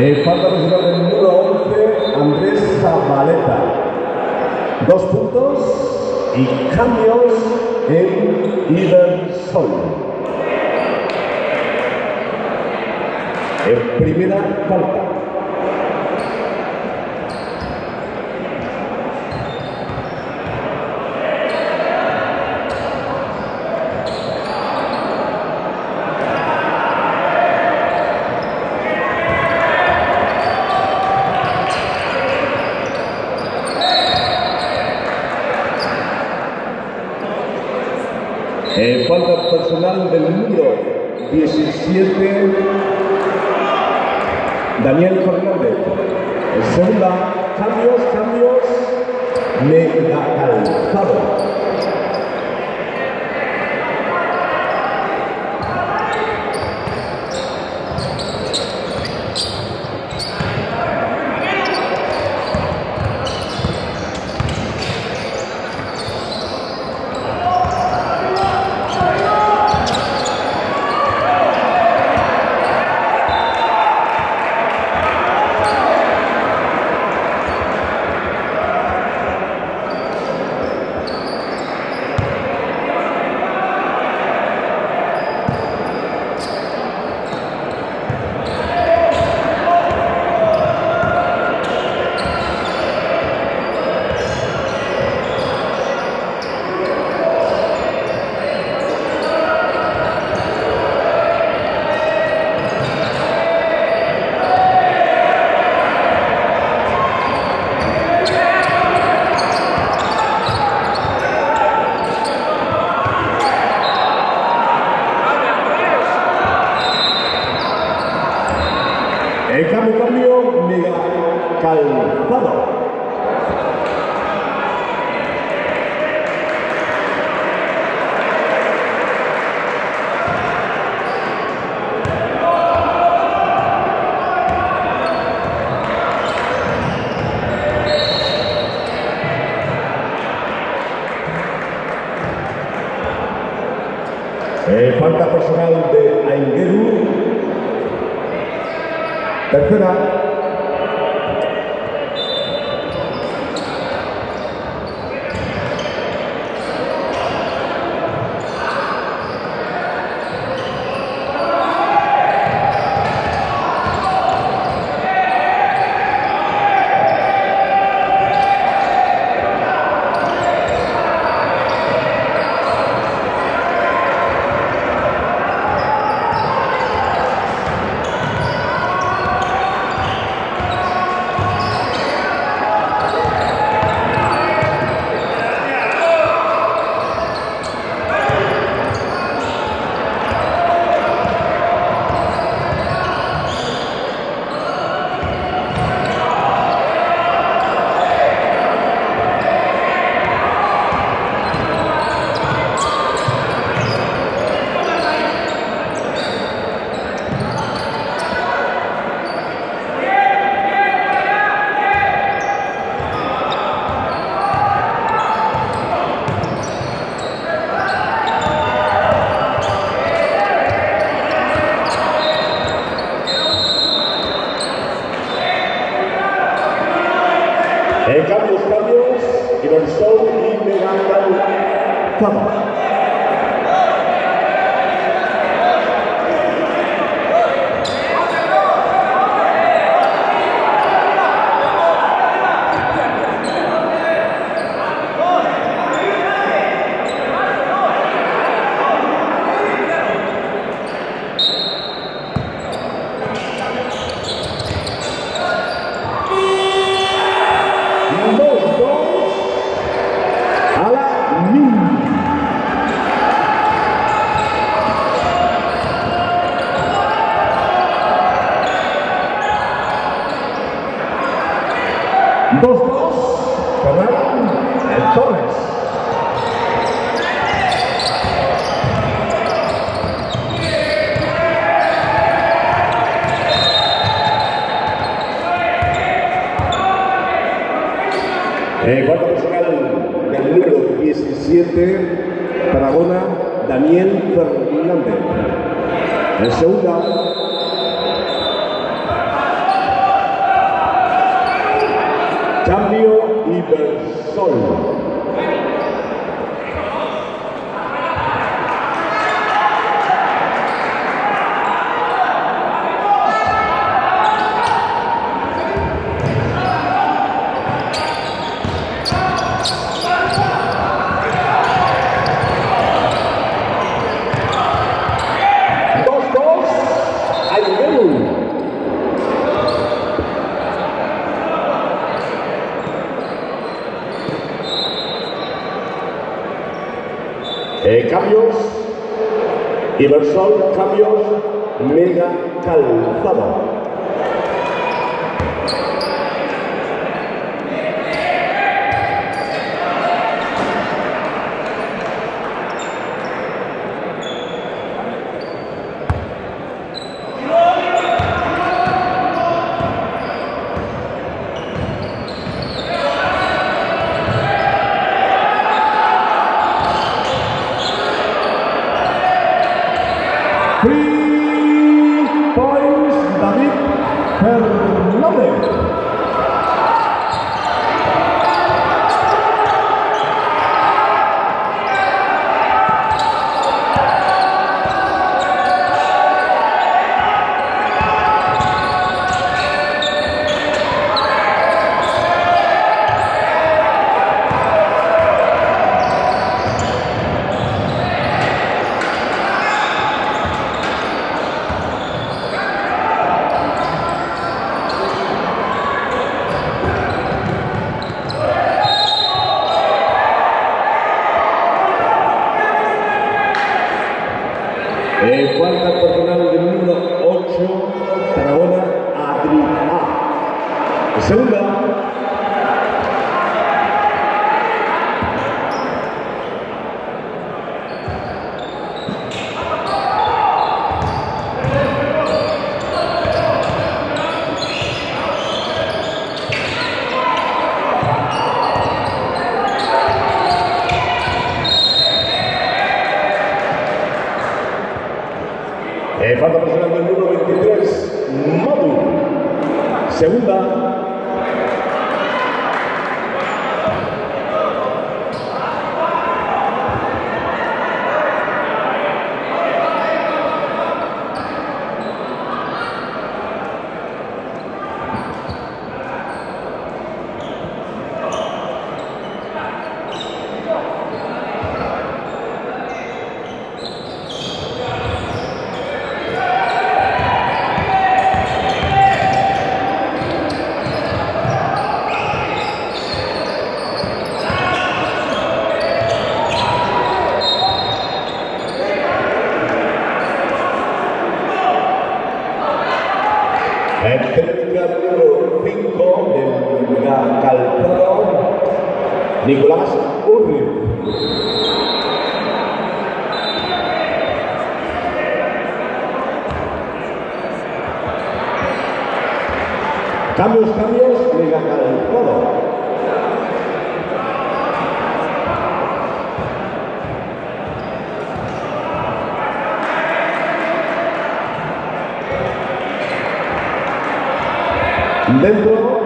Falta personal del número 11, Andrés Zabaleta. Dos puntos y cambios en Ibersol. En primera falta. Tercera. Eh, Dos, dos. Ferran el Torres. Eh, cuarto personal del número 17, Tarragona, Daniel Fernández. En segunda, Cambio Ibersol. Dos, dos, Aymelu. Eh, cambios, Ibersol, cambios, Mega Calzado. Falta personal del número 8, Tarragona, Adri A. Segunda. Eh, falta personal del número 23, Madu. Segunda. Eh, técnica número 5 del calzado, Nicolás Urri. Cambios, cambios, Liga Calzado. Dentro.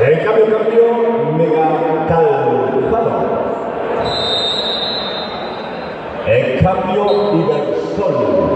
El cambio, cambio, mega calzada. El cambio y.